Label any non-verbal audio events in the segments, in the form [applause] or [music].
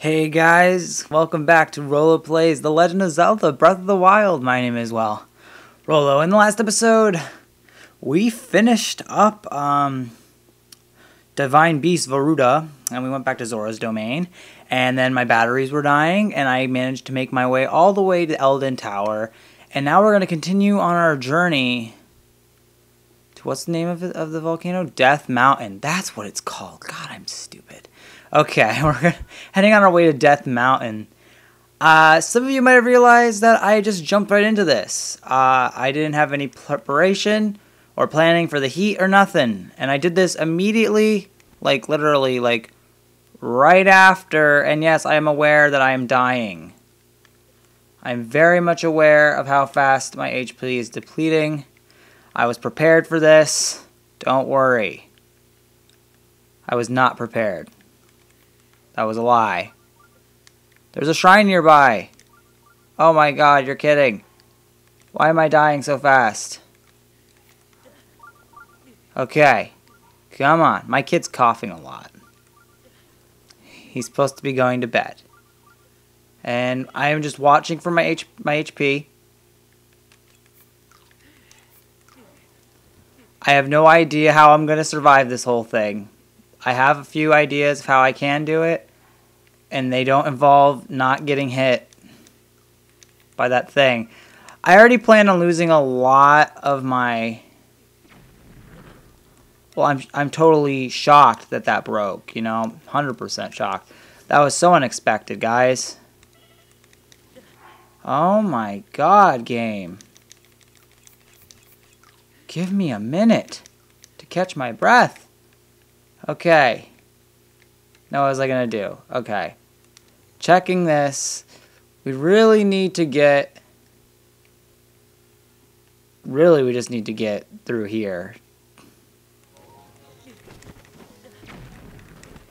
Hey guys, welcome back to Rollo Plays The Legend of Zelda Breath of the Wild. My name is, well, Rollo. In the last episode, we finished up um, Divine Beast Vah Ruta, and we went back to Zora's Domain, and then my batteries were dying, and I managed to make my way all the way to Eldin Tower, and now we're going to continue on our journey to what's the name of, it, of the volcano? Death Mountain. That's what it's called. God, I'm stupid. Okay, [laughs] we're heading on our way to Death Mountain. Uh, some of you might have realized that I just jumped right into this. Uh, I didn't have any preparation or planning for the heat or nothing. And I did this immediately, like literally, like right after. And yes, I am aware that I am dying. I'm very much aware of how fast my HP is depleting. I was prepared for this. Don't worry. I was not prepared. That was a lie. There's a shrine nearby. Oh my god, you're kidding. Why am I dying so fast? Okay. Come on. My kid's coughing a lot. He's supposed to be going to bed. And I am just watching for my H my HP. I have no idea how I'm going to survive this whole thing. I have a few ideas of how I can do it, and they don't involve not getting hit by that thing. I already plan on losing a lot of my well, I'm I'm totally shocked that that broke, you know, 100% shocked. That was so unexpected, guys. Oh my god, game. Give me a minute to catch my breath. Okay. Now what was I going to do? Okay. Checking this. We really need to get... Really, we just need to get through here.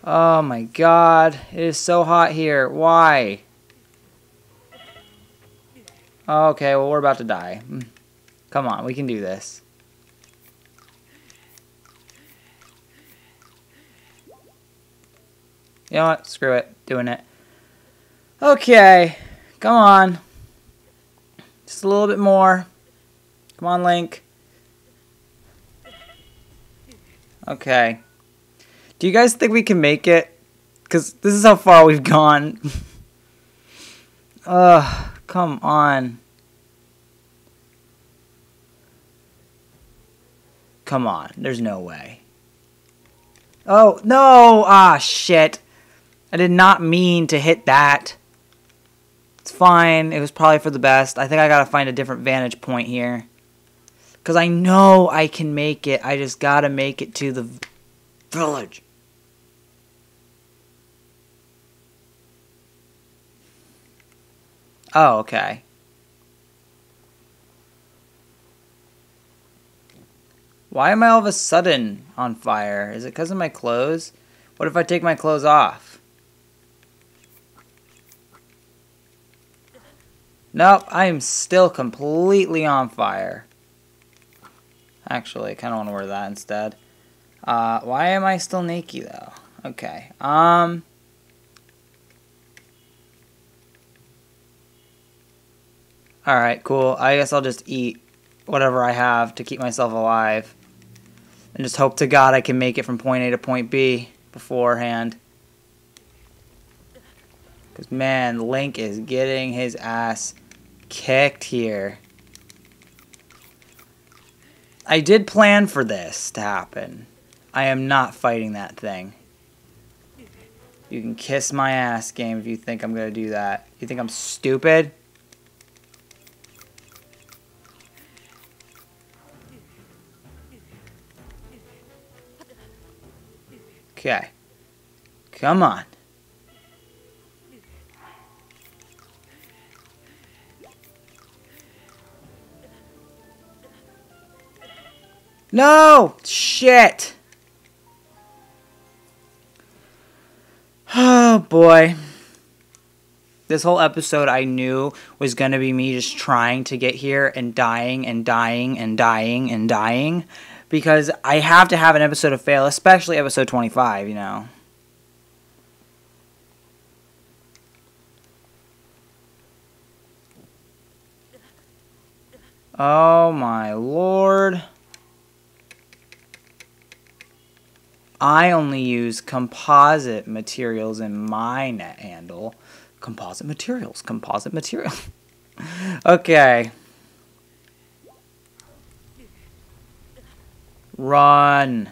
Oh my god. It is so hot here. Why? Okay, well, we're about to die. Hmm. Come on, we can do this. You know what? Screw it. Doing it. Okay. Come on. Just a little bit more. Come on, Link. Okay. Do you guys think we can make it? Because this is how far we've gone. [laughs] Ugh, come on. Come on. There's no way. Oh, no! Ah, shit. I did not mean to hit that. It's fine. It was probably for the best. I think I gotta find a different vantage point here. Because I know I can make it. I just gotta make it to the village. Oh, okay. Why am I all of a sudden on fire? Is it because of my clothes? What if I take my clothes off? Nope, I am still completely on fire. Actually, I kind of want to wear that instead. Uh, why am I still naked, though? Okay, um... Alright, cool. I guess I'll just eat whatever I have to keep myself alive. And just hope to God I can make it from point A to point B beforehand. Because, man, Link is getting his ass kicked here. I did plan for this to happen. I am not fighting that thing. You can kiss my ass, game, if you think I'm going to do that. You think I'm stupid? Okay. Come on. No! Shit! Oh boy. This whole episode I knew was going to be me just trying to get here and dying and dying and dying and dying because I have to have an episode of fail, especially episode 25, you know. Oh my lord. I only use composite materials in my net handle. Composite materials, composite material. [laughs] okay. Run.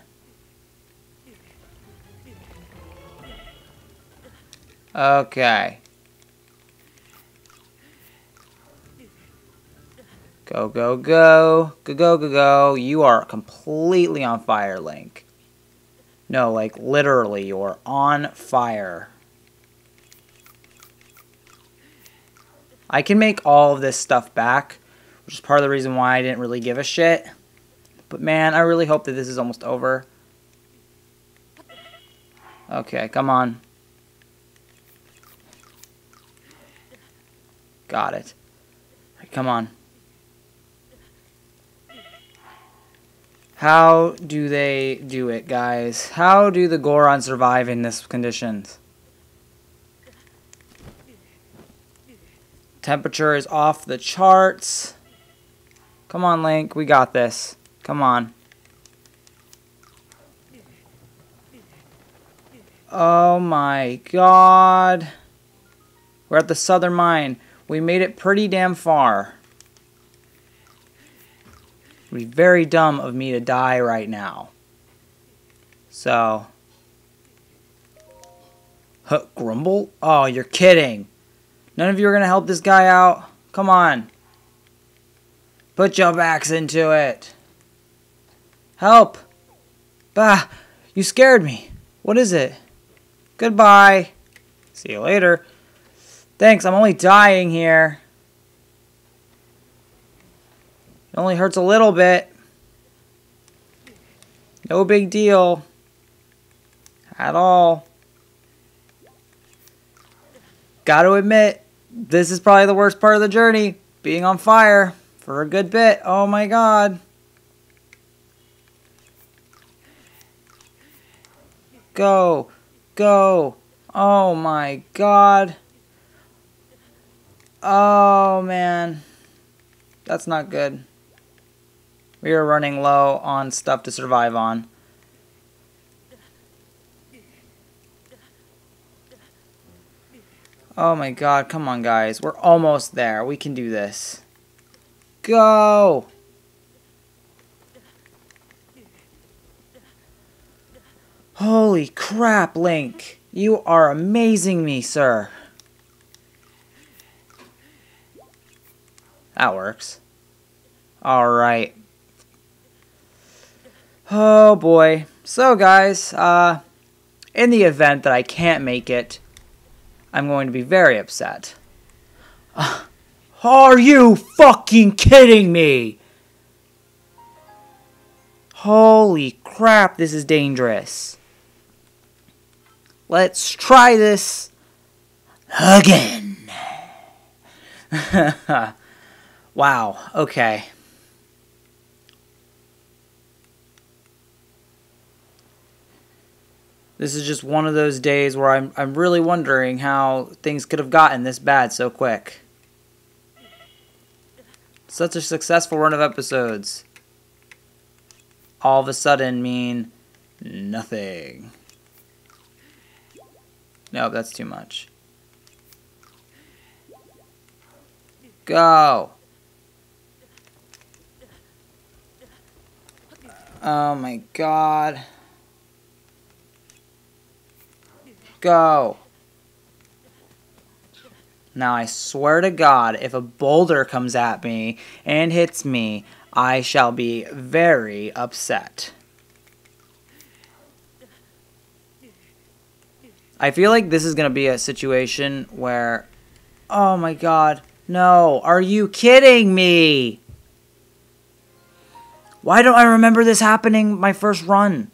Okay. Go, go, go. Go, go, go, go. You are completely on fire, Link. No, like literally, you're on fire. I can make all of this stuff back, which is part of the reason why I didn't really give a shit. But man, I really hope that this is almost over. Okay, come on. Got it. Come on. How do they do it, guys? How do the Goron survive in this conditions? Temperature is off the charts. Come on, Link. We got this. Come on. Oh my god. We're at the southern mine. We made it pretty damn far. It would be very dumb of me to die right now. So. Huh, Grumble? Oh, you're kidding. None of you are going to help this guy out? Come on. Put your backs into it. Help. Bah, you scared me. What is it? Goodbye. See you later. Thanks, I'm only dying here. It only hurts a little bit. No big deal. At all. Gotta admit, this is probably the worst part of the journey. Being on fire for a good bit. Oh my god. Go. Go. Oh my god. Oh man. That's not good. We are running low on stuff to survive on. Oh my god, come on guys. We're almost there. We can do this. Go! Holy crap, Link. You are amazing me, sir. That works. Alright. Oh boy. So guys, uh, in the event that I can't make it, I'm going to be very upset. Uh, [sighs] are you fucking kidding me? Holy crap, this is dangerous. Let's try this again. [laughs] wow, okay. This is just one of those days where I'm, I'm really wondering how things could have gotten this bad so quick. Such a successful run of episodes. All of a sudden mean nothing. Nope, that's too much. Go! Oh my god. Go. Now I swear to God, if a boulder comes at me and hits me, I shall be very upset. I feel like this is going to be a situation where, oh my god, no, are you kidding me? Why don't I remember this happening my first run?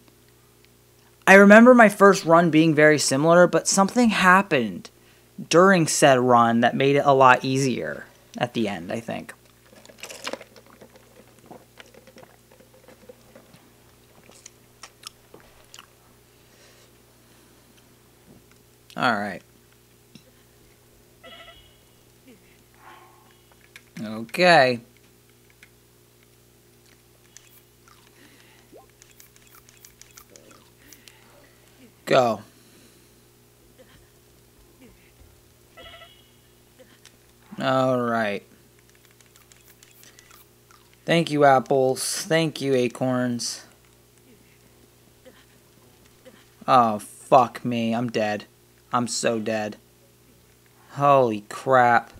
I remember my first run being very similar, but something happened during said run that made it a lot easier at the end, I think. All right. Okay. Go. Alright. Thank you, apples. Thank you, acorns. Oh, fuck me. I'm dead. I'm so dead. Holy crap.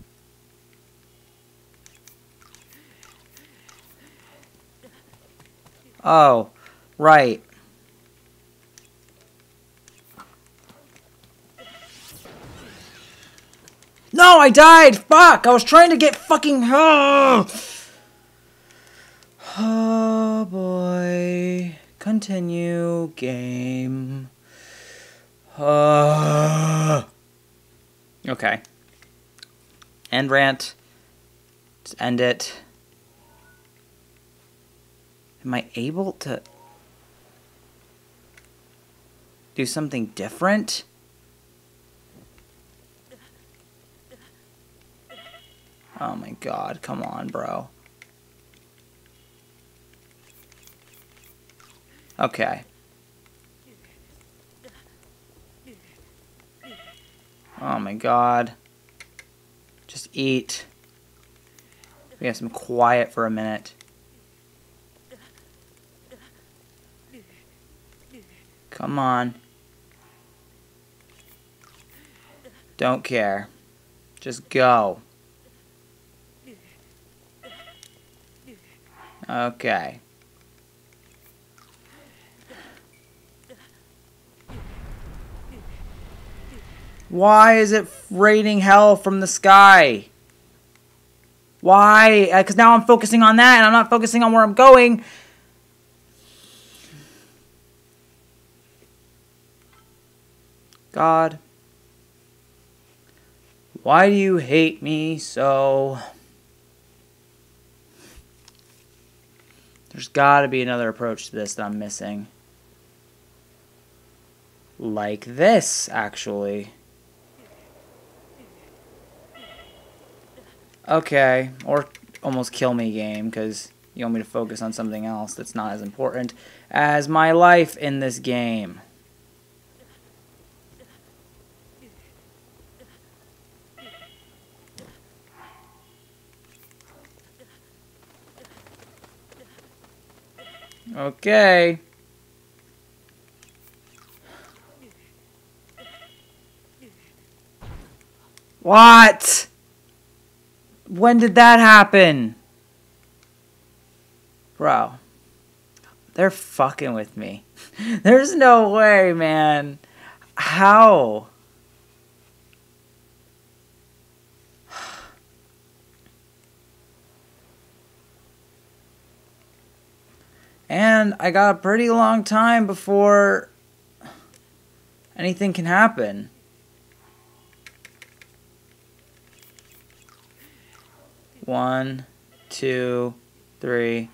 Oh, right. No, I died! Fuck! I was trying to get fucking... Oh, [sighs] oh boy. Continue game. Uh, [sighs] okay. End rant. Just end it. Am I able to do something different? Oh my god, come on, bro. Okay. Oh my god. Just eat. We have some quiet for a minute. Come on. Don't care. Just go. Okay. Why is it raining hell from the sky? Why? Because uh, now I'm focusing on that and I'm not focusing on where I'm going. God, why do you hate me so? There's got to be another approach to this that I'm missing. Like this, actually. Okay, or almost kill me game, because you want me to focus on something else that's not as important as my life in this game. Okay. What? When did that happen? Bro. They're fucking with me. [laughs] There's no way, man. How? And I got a pretty long time before anything can happen. One, two, three.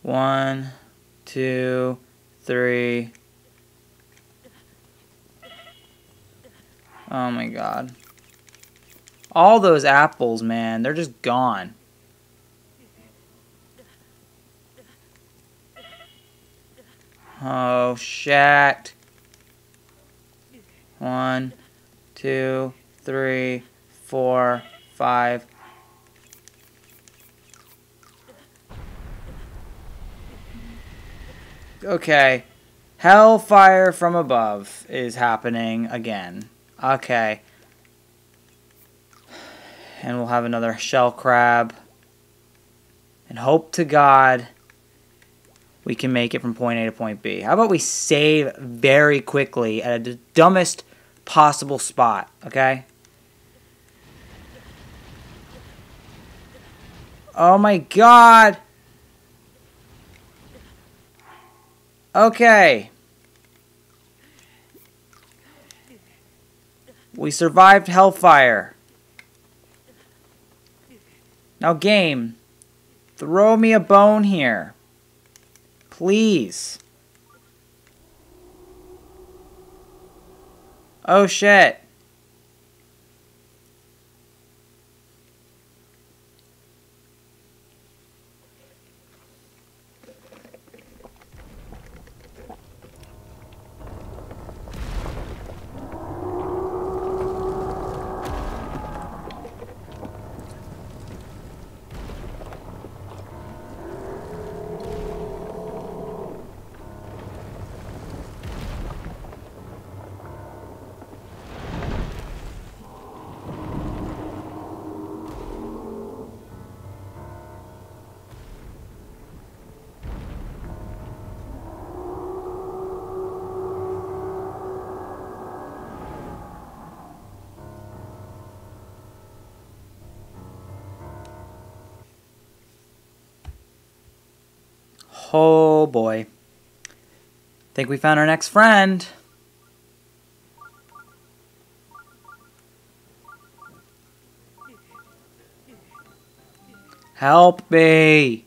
One, two, three. Oh my god. All those apples, man, they're just gone. Oh, shit. One, two, three, four, five. Okay. Hellfire from above is happening again. Okay. And we'll have another shell crab. And hope to God we can make it from point A to point B. How about we save very quickly at the dumbest possible spot, okay? Oh my god! Okay. We survived Hellfire. Now game, throw me a bone here. Please. Oh shit. Oh boy. Think we found our next friend. Help me!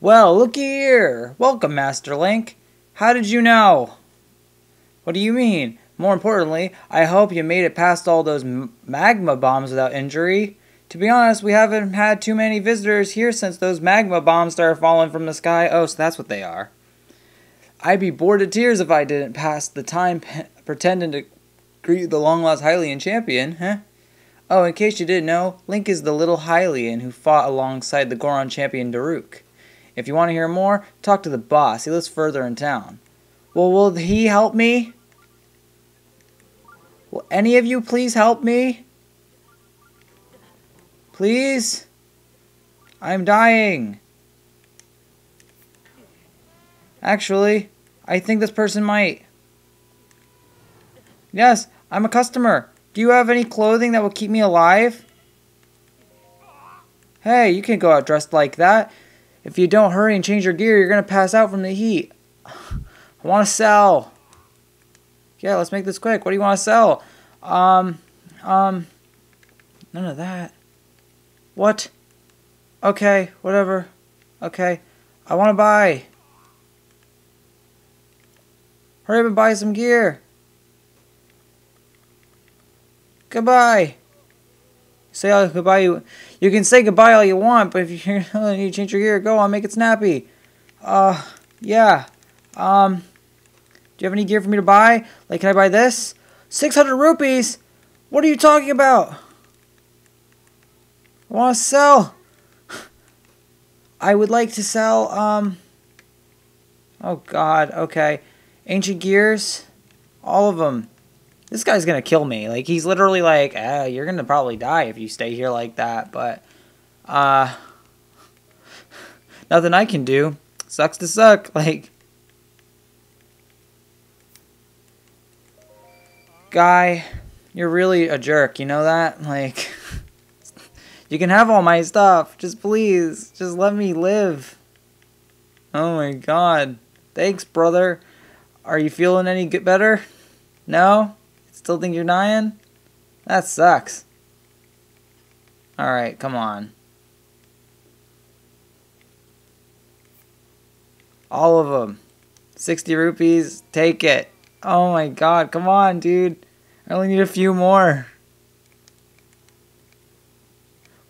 Well, looky here! Welcome, Master Link. How did you know? What do you mean? More importantly, I hope you made it past all those magma bombs without injury. To be honest, we haven't had too many visitors here since those magma bombs started falling from the sky. Oh, so that's what they are. I'd be bored to tears if I didn't pass the time pretending to greet the long-lost Hylian champion, huh? Oh, in case you didn't know, Link is the little Hylian who fought alongside the Goron champion Daruk. If you want to hear more, talk to the boss. He lives further in town. Well, will he help me? Will any of you please help me? Please? I'm dying. Actually, I think this person might. Yes, I'm a customer. Do you have any clothing that will keep me alive? Hey, you can't go out dressed like that. If you don't hurry and change your gear, you're going to pass out from the heat. [sighs] I want to sell. Yeah, let's make this quick. What do you want to sell? Um, um, none of that. What? Okay, whatever. Okay. I want to buy. Hurry up and buy some gear. Goodbye. Say all goodbye. You, you can say goodbye all you want, but if [laughs] you need to change your gear, go on, make it snappy. Uh, yeah. Um, do you have any gear for me to buy? Like, can I buy this? 600 rupees? What are you talking about? I want to sell. I would like to sell, um... Oh, God. Okay. Ancient gears. All of them. This guy's gonna kill me. Like, he's literally like, eh, you're gonna probably die if you stay here like that. But, uh... Nothing I can do. Sucks to suck. [laughs] Like... Guy, you're really a jerk. You know that? Like... You can have all my stuff. Just please, just let me live. Oh my god. Thanks, brother. Are you feeling any better? No? Still think you're dying? That sucks. Alright, come on. All of them. 60 rupees. Take it. Oh my god, come on, dude. I only need a few more.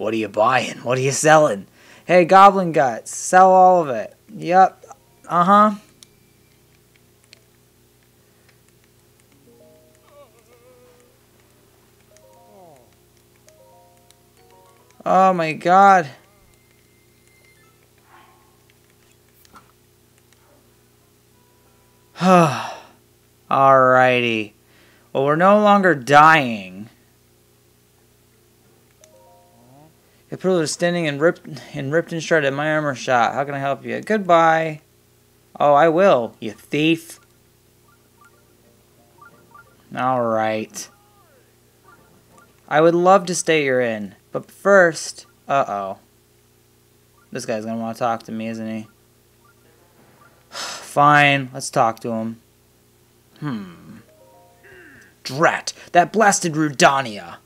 What are you buying? What are you selling? Hey, Goblin Guts, sell all of it. Yep. Uh huh. Oh my god. [sighs] Alrighty. Well, we're no longer dying. The pearl is standing and ripped and ripped and shredded. My armor shot. How can I help you? Goodbye. Oh, I will, you thief. Alright. I would love to stay your inn, but first... Uh-oh. This guy's gonna want to talk to me, isn't he? [sighs] Fine, let's talk to him. Hmm. Drat! That blasted Rudania!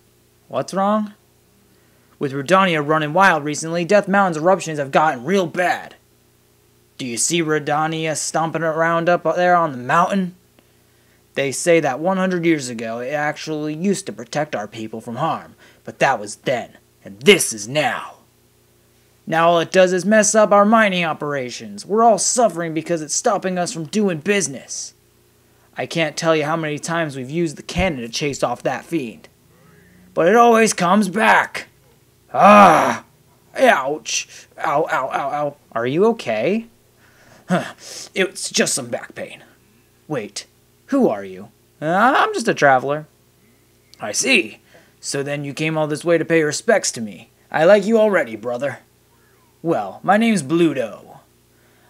What's wrong? With Rudania running wild recently, Death Mountain's eruptions have gotten real bad. Do you see Rudania stomping around up there on the mountain? They say that 100 years ago it actually used to protect our people from harm, but that was then, and this is now. Now all it does is mess up our mining operations. We're all suffering because it's stopping us from doing business. I can't tell you how many times we've used the cannon to chase off that fiend. But it always comes back. Ah! Ouch! Ow, ow, ow, ow. Are you okay? Huh. It's just some back pain. Wait, who are you? Uh, I'm just a traveler. I see. So then you came all this way to pay respects to me. I like you already, brother. Well, my name's Bludo.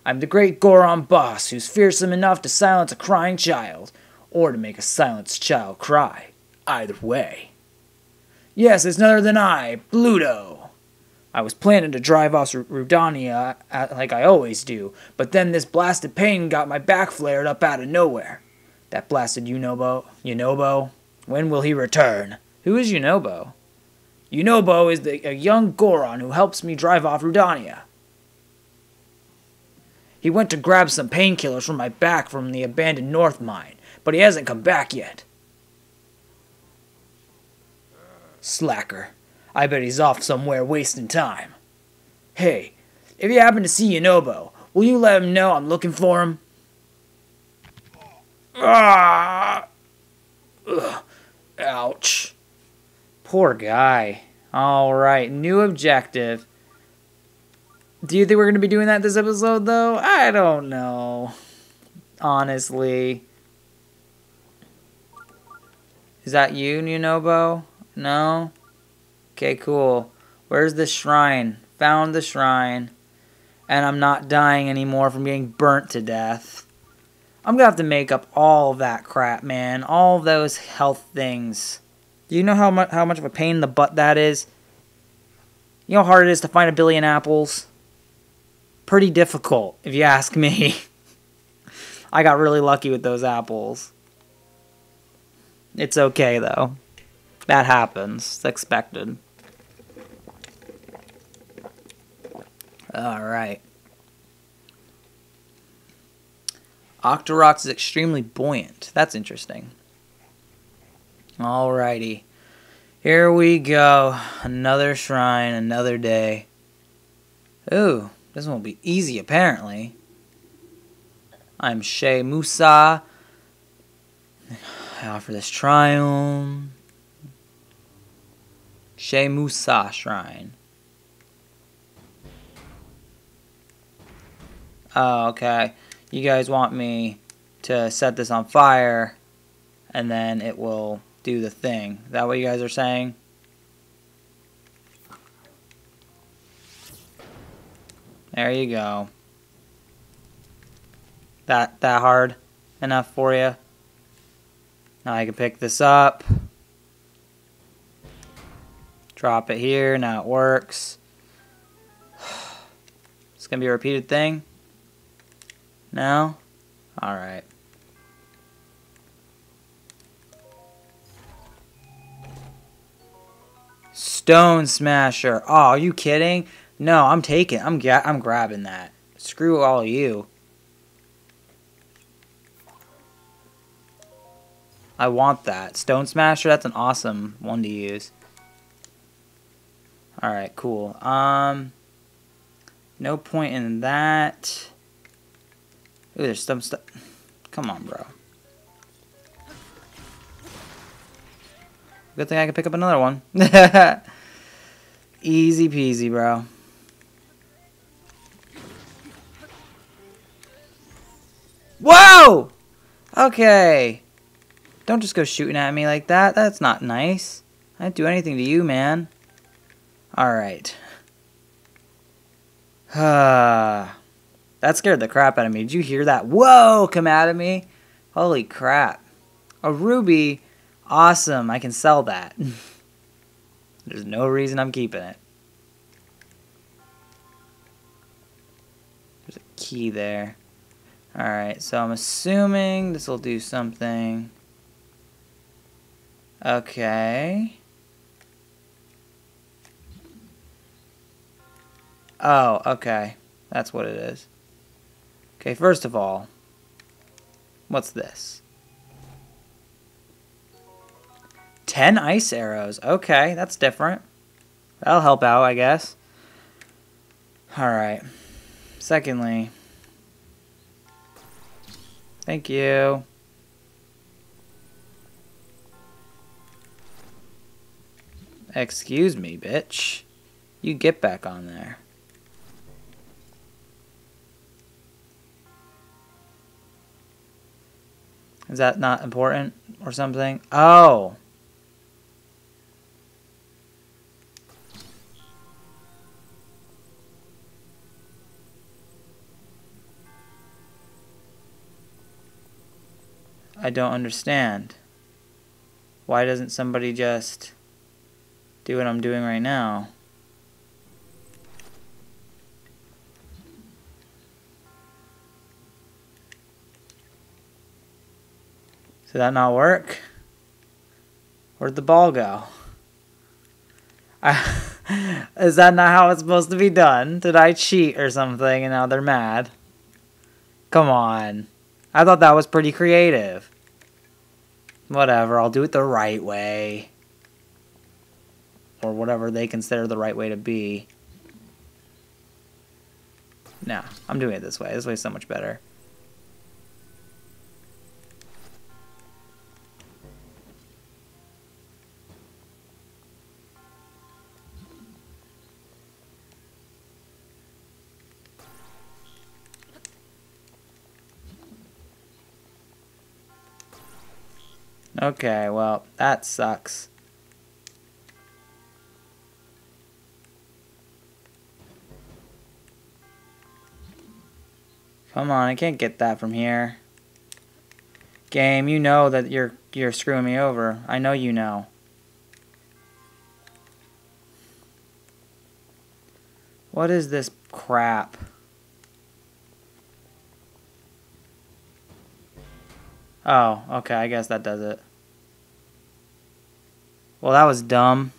I'm the great Goron boss who's fearsome enough to silence a crying child, or to make a silenced child cry. Either way. Yes, it's none other than I, Bludo. I was planning to drive off Rudania uh, like I always do, but then this blasted pain got my back flared up out of nowhere. That blasted Yunobo. Yunobo? When will he return? Who is Yunobo? Yunobo is the, a young Goron who helps me drive off Rudania. He went to grab some painkillers from my back from the abandoned North mine, but he hasn't come back yet. Slacker. I bet he's off somewhere wasting time. Hey, if you happen to see Yunobo, will you let him know I'm looking for him? Ah! Ugh. Ouch. Poor guy. Alright, new objective. Do you think we're going to be doing that this episode, though? I don't know. Honestly. Is that you, Yunobo? No? Okay, cool. Where's the shrine? Found the shrine. And I'm not dying anymore from being burnt to death. I'm gonna have to make up all that crap, man. All those health things. Do you know how much how much of a pain in the butt that is? You know how hard it is to find a billion apples? Pretty difficult, if you ask me. [laughs] I got really lucky with those apples. It's okay though. That happens. It's expected. Alright. Octoroks is extremely buoyant. That's interesting. Alrighty. Here we go. Another shrine, another day. Ooh, this won't be easy apparently. I'm Shae Mo'sah. [sighs] I offer this triumph. Shae Mo'sah Shrine. Oh, okay. You guys want me to set this on fire and then it will do the thing. Is that what you guys are saying? There you go. That that hard enough for you? Now I can pick this up. Drop it here. Now it works. [sighs] It's going to be a repeated thing. No? Alright. Stone Smasher. Oh, are you kidding? No, I'm taking. I'm I'm grabbing that. Screw all you. I want that. Stone Smasher, that's an awesome one to use. Alright, cool. Um, no point in that. Ooh, there's some stuff. Come on, bro. Good thing I can pick up another one. [laughs] Easy peasy, bro. Whoa! Okay. Don't just go shooting at me like that. That's not nice. I didn't do anything to you, man. Alright. that scared the crap out of me. Did you hear that? Whoa! Come out of me. Holy crap. A ruby. Awesome. I can sell that. [laughs] There's no reason I'm keeping it. There's a key there. Alright, so I'm assuming this will do something. Okay. Oh, okay. That's what it is. Okay, first of all, what's this? Ten ice arrows. Okay, that's different. That'll help out, I guess. Alright. Secondly, thank you. Excuse me, bitch. You get back on there. Is that not important or something? Oh. I don't understand. Why doesn't somebody just do what I'm doing right now? Did that not work? Where'd the ball go? I, [laughs] is that not how it's supposed to be done? Did I cheat or something and now they're mad? Come on. I thought that was pretty creative. Whatever, I'll do it the right way. Or whatever they consider the right way to be. No, I'm doing it this way. This way is so much better. Okay, well, that sucks. Come on, I can't get that from here. Game, you know that you're you're screwing me over. I know you know. What is this crap? Oh, okay, I guess that does it. Well, that was dumb.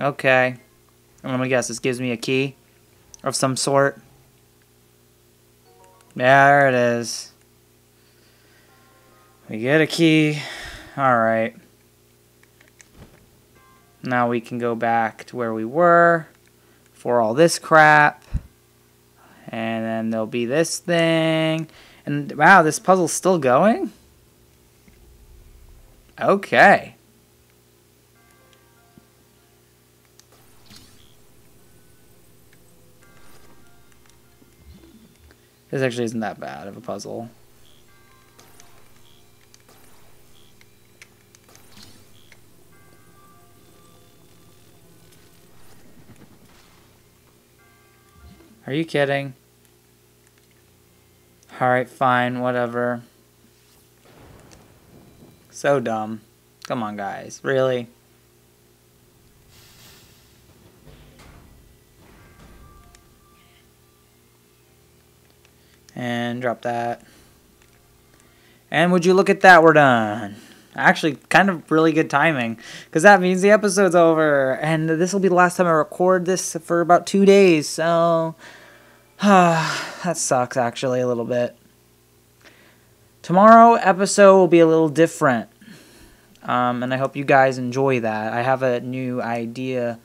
Okay. I'm gonna guess this gives me a key of some sort. There it is. We get a key. Alright. Now we can go back to where we were for all this crap. And then there'll be this thing. And wow, this puzzle's still going? Okay. This actually isn't that bad of a puzzle. Are you kidding? Alright, fine, whatever. So dumb. Come on, guys. Really? And drop that. And would you look at that, we're done. Actually, kind of really good timing. Because that means the episode's over. And this will be the last time I record this for about two days. So, [sighs] that sucks actually a little bit. Tomorrow episode will be a little different. Um, and I hope you guys enjoy that. I have a new idea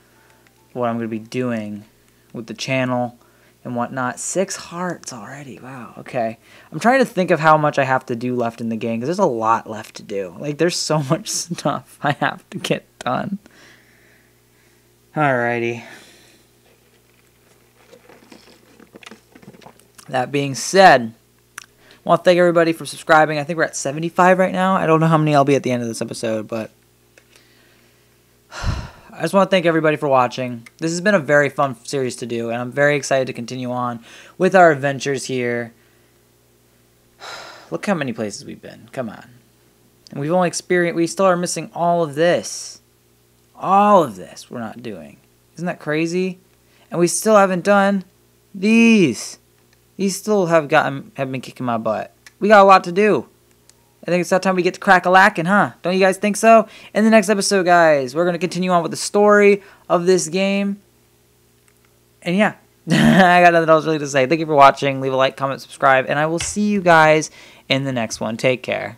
what I'm going to be doing with the channel and whatnot. Six hearts already. Wow. Okay. I'm trying to think of how much I have to do left in the game because there's a lot left to do. Like, there's so [laughs] much stuff I have to get done. Alrighty. That being said, I want to thank everybody for subscribing. I think we're at 75 right now. I don't know how many I'll be at the end of this episode, but [sighs] I just want to thank everybody for watching. This has been a very fun series to do, and I'm very excited to continue on with our adventures here. [sighs] Look how many places we've been. Come on. And we've only experienced, we still are missing all of this. All of this we're not doing. Isn't that crazy? And we still haven't done these. These still have gotten um, have been kicking my butt. We got a lot to do. I think it's that time we get to crack a lacking, huh? Don't you guys think so? In the next episode, guys, we're gonna continue on with the story of this game. And yeah, [laughs] I got nothing else really to say. Thank you for watching. Leave a like, comment, subscribe, and I will see you guys in the next one. Take care.